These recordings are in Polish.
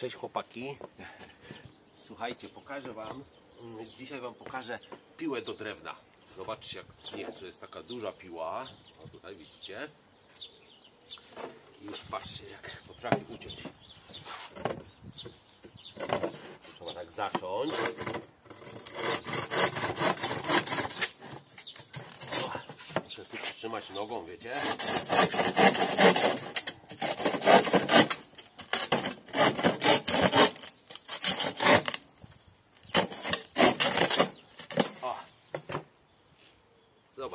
Cześć chłopaki. Słuchajcie, pokażę wam, dzisiaj wam pokażę piłę do drewna. Zobaczcie jak nie, to jest taka duża piła. O tutaj widzicie. Już patrzcie jak potrafi uciąć. Trzeba tak zacząć. O, Muszę tu przytrzymać nogą, wiecie?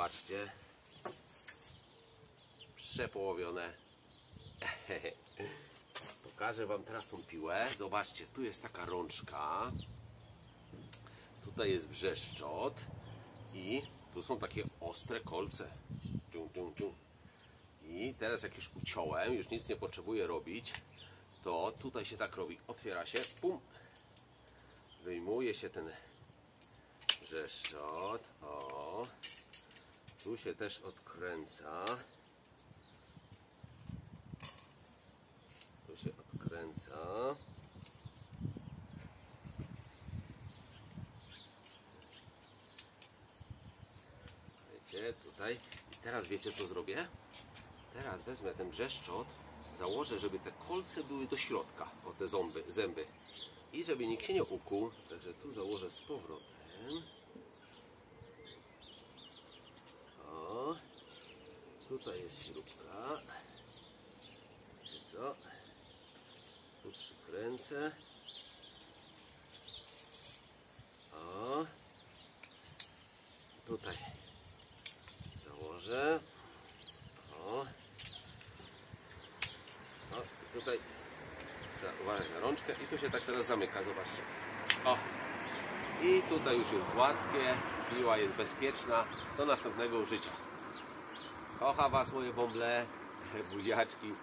Zobaczcie. Przepołowione. Pokażę Wam teraz tą piłę. Zobaczcie, tu jest taka rączka. Tutaj jest brzeszczot. I tu są takie ostre kolce. I teraz jak już uciąłem, już nic nie potrzebuję robić, to tutaj się tak robi. Otwiera się, pum. Wyjmuje się ten Rzeszczot. O. Tu się też odkręca. Tu się odkręca. Wiecie, tutaj. I teraz wiecie co zrobię? Teraz wezmę ten brzeszczot, założę, żeby te kolce były do środka, o te zęby, zęby. I żeby nikt się nie ukuł, także tu założę z powrotem. O, tutaj jest śrubka. Wiecie co? Tu przykręcę. O, tutaj założę. O, o tutaj uważać na rączkę i tu się tak teraz zamyka, zobaczcie. O, i tutaj już jest gładkie, piła jest bezpieczna do następnego użycia. Kocha Was moje bąble, buziaczki.